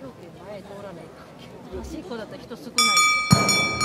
両家前通らないか。端っこだったら人少ない。